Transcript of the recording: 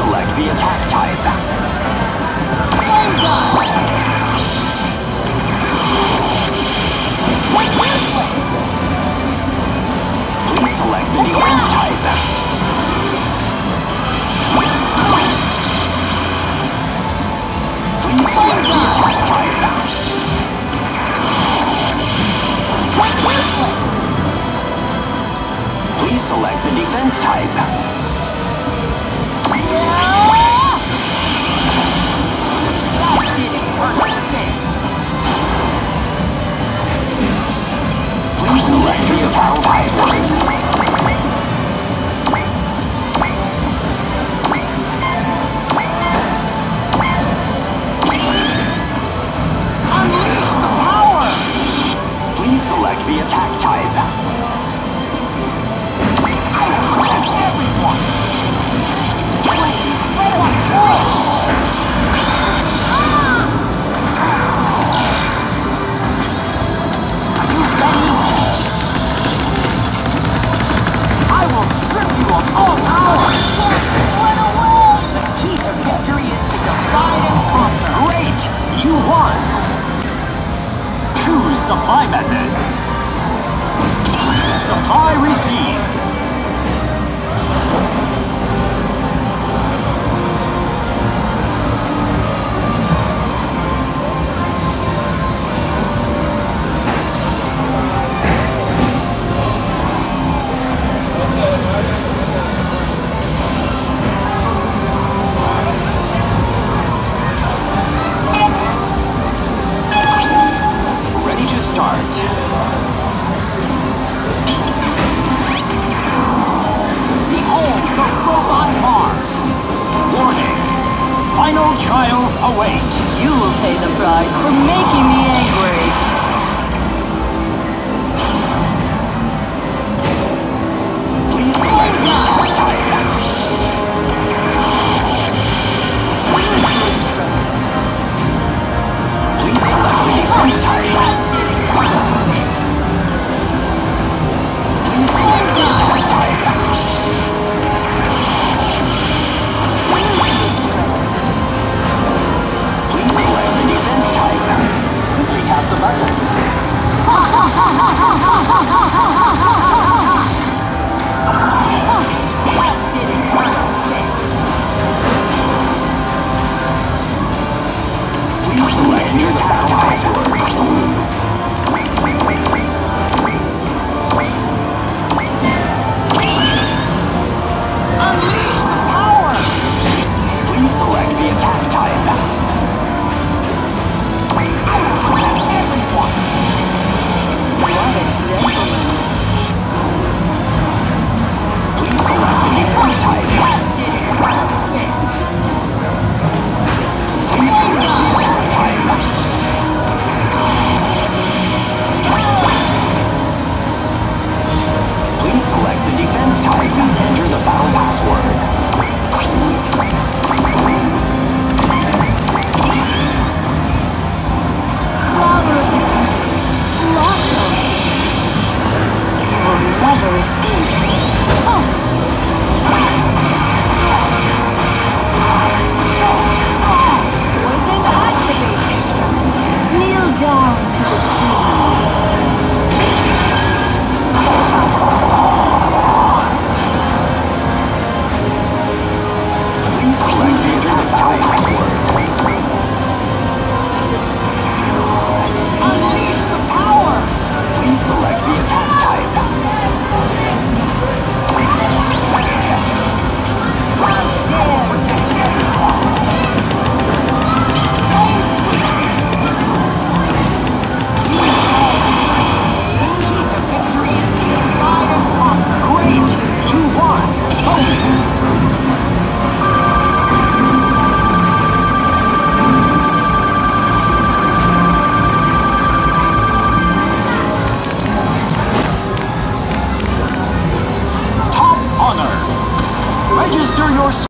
Select the attack type. Please select the defense type. Please select the attack type. Please select the defense type. town. final trials await. You will pay the price for making me angry. Please select the defense target.